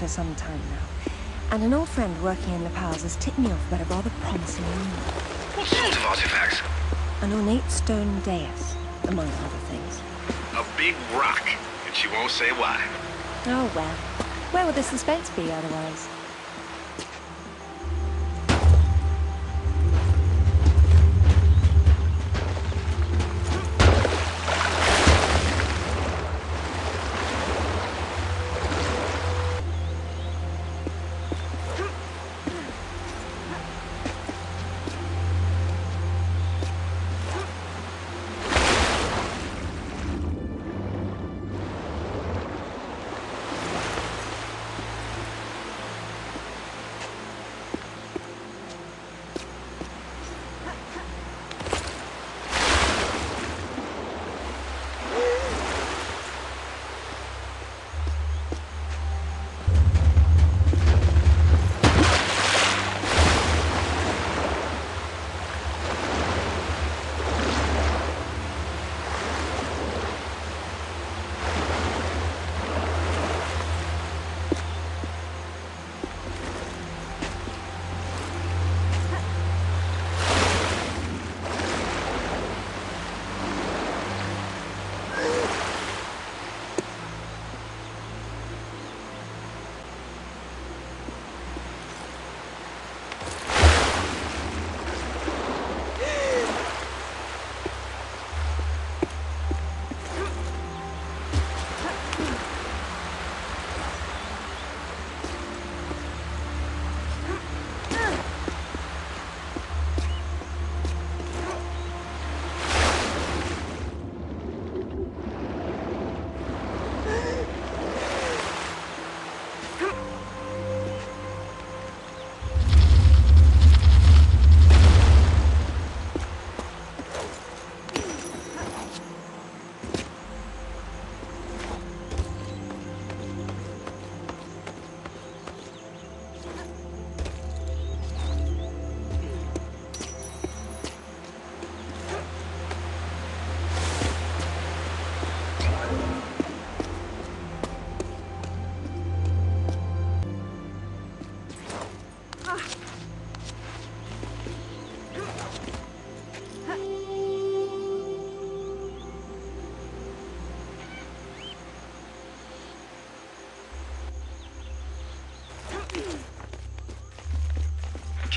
for some time now. And an old friend working in the Pals has tipped me off about a rather promising unit. What sort of artifacts? An ornate stone dais, among other things. A big rock, and she won't say why. Oh well. Where would the suspense be otherwise?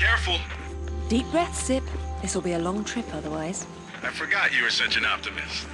Careful. Deep breath, Zip. This'll be a long trip otherwise. I forgot you were such an optimist.